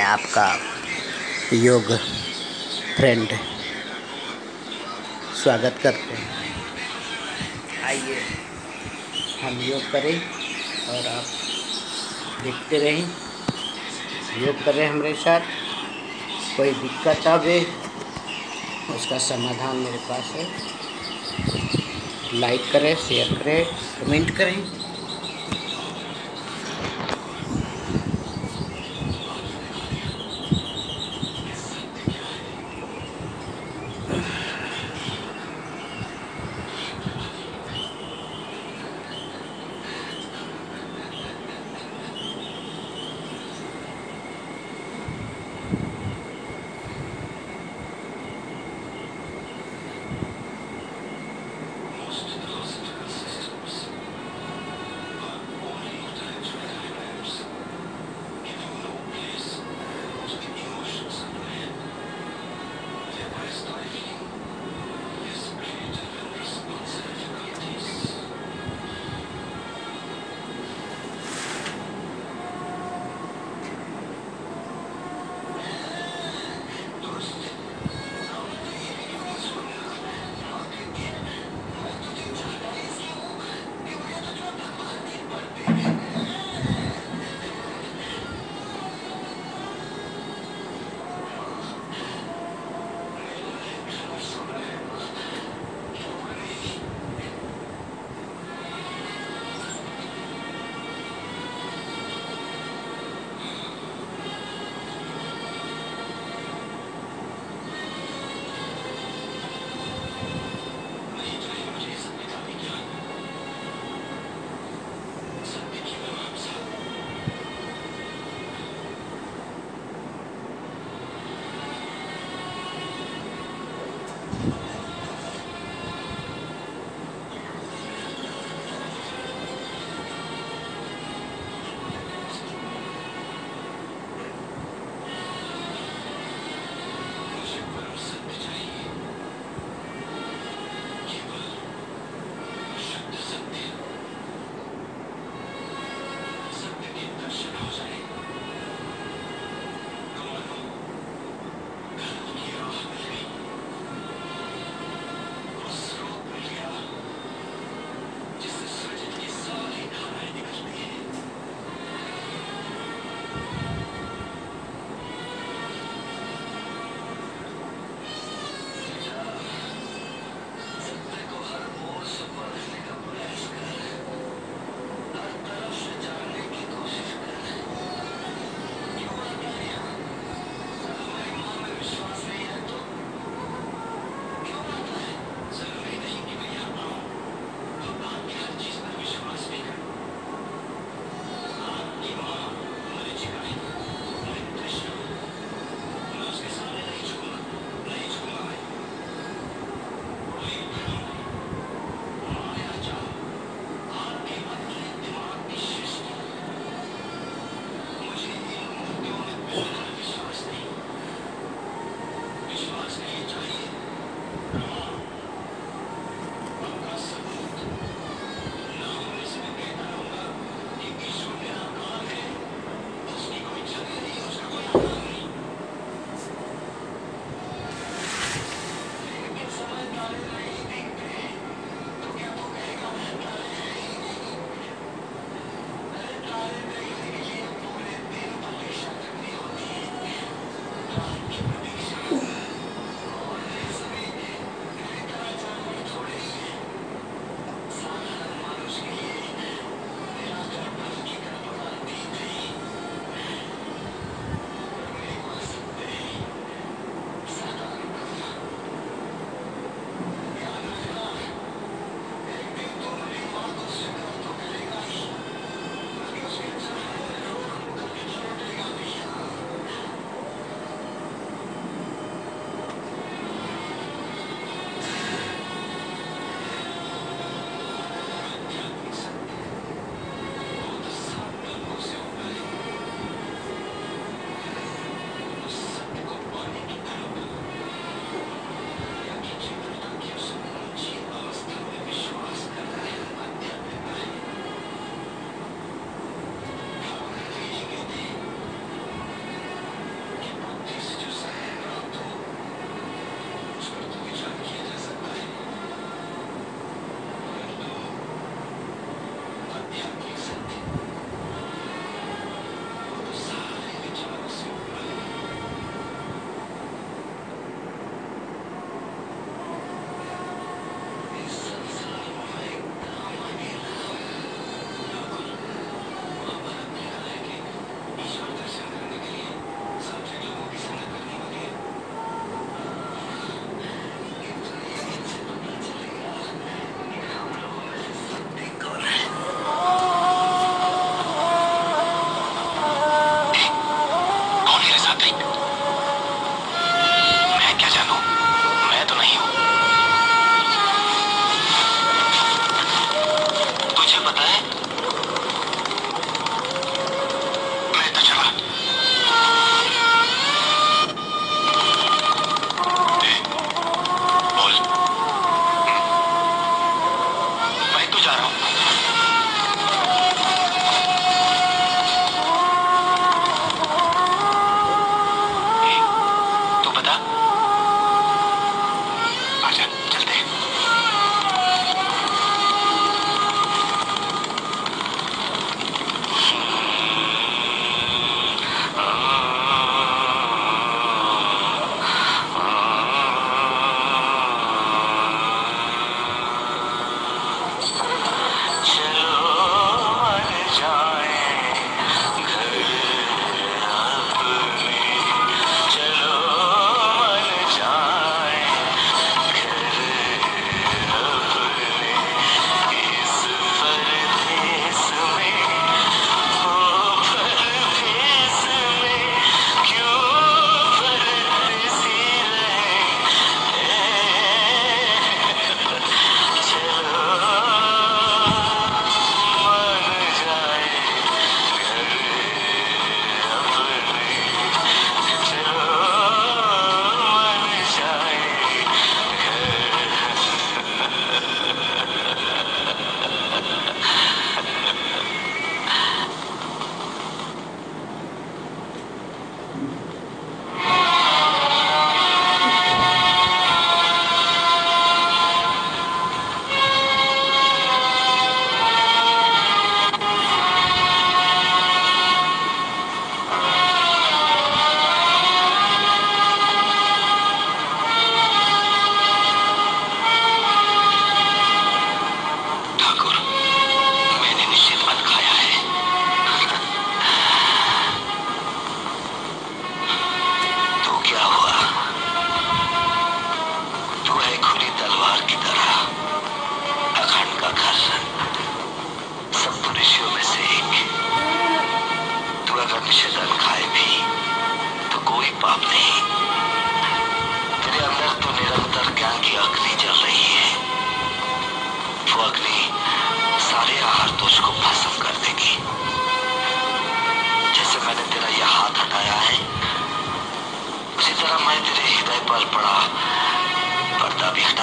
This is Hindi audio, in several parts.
मैं आपका योग फ्रेंड स्वागत करते हैं। आइए, हम योग करें और आप देखते रहें। योग करें हमारे साथ। कोई दिक्कत आवे उसका समाधान मेरे पास है। लाइक करें शेयर करें कमेंट करें।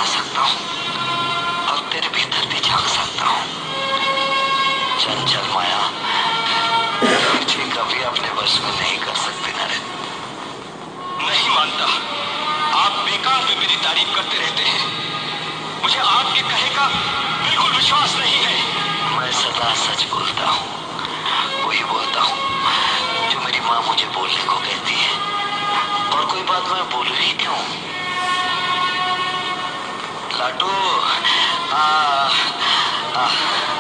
सकता हूँ। और तेरे भीतर भी झाँक सकता हूँ। चंचल माया कभी अपने वश में नहीं कर सकते नरेन। नहीं मानता। आप बेकार में मेरी तारीफ़ करते रहते हैं। मुझे आपके कहे का बिल्कुल विश्वास नहीं है। मैं सदा सच बोलता हूँ। वही बोलता हूँ, जो मेरी माँ मुझे बोलने को कहती है। और कोई बात मैं बोलू ही क्यों? Aduh. Ah. Ah.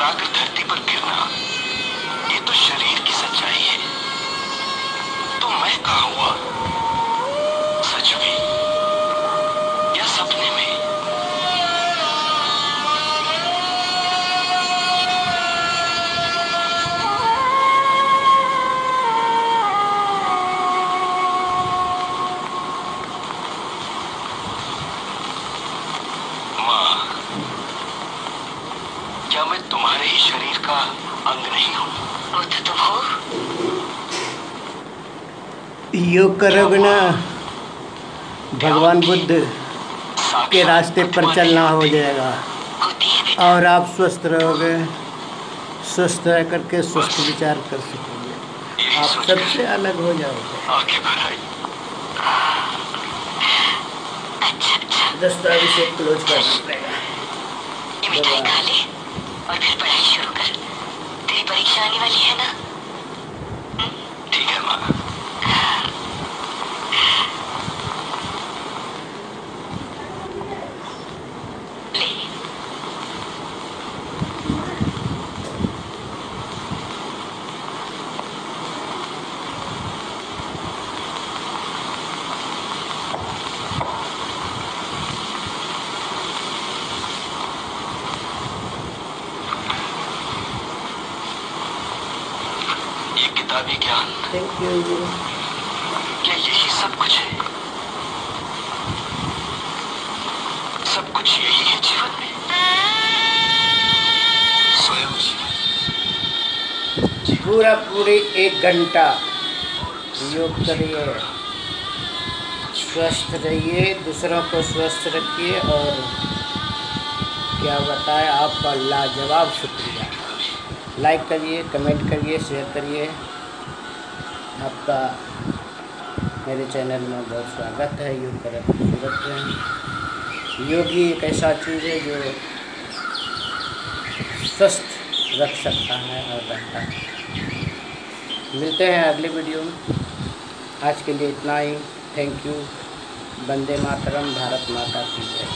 टकरा कर धरती पर गिरना ये तो शरीर की सच्चाई है। तो मैं कहा हूँ तो हो योग करोगे ना भगवान बुद्ध के रास्ते पर चलना हो जाएगा। और आप स्वस्थ रहोगे, स्वस्थ रह करके स्वस्थ विचार कर सकोगे। आप सबसे अलग हो जाओगे। दस्तावेज़ क्लोज करना पड़ेगा और फिर पढ़ाई शुरू कर। परीक्षा आने वाली है ना ठीक है माँ ले ये किताबी ज्ञान थैंक यू क्या यही सब कुछ है? सब कुछ यही है जीवन में? स्वयं जीवन। पूरा पूरी एक घंटा। योग करिए। स्वस्थ रहिए दूसरों को स्वस्थ रखिए और क्या बताएँ आपका लाजवाब शुक्रिया। लाइक करिए कमेंट करिए शेयर करिए। आपका मेरे चैनल में बहुत स्वागत है। योग कर खूबसूरत योग ही एक ऐसा चीज़ है जो स्वस्थ रख सकता है और रहता है। मिलते हैं अगले वीडियो में। आज के लिए इतना ही। Thank you Vande Mataram. Bharat Mata की जय।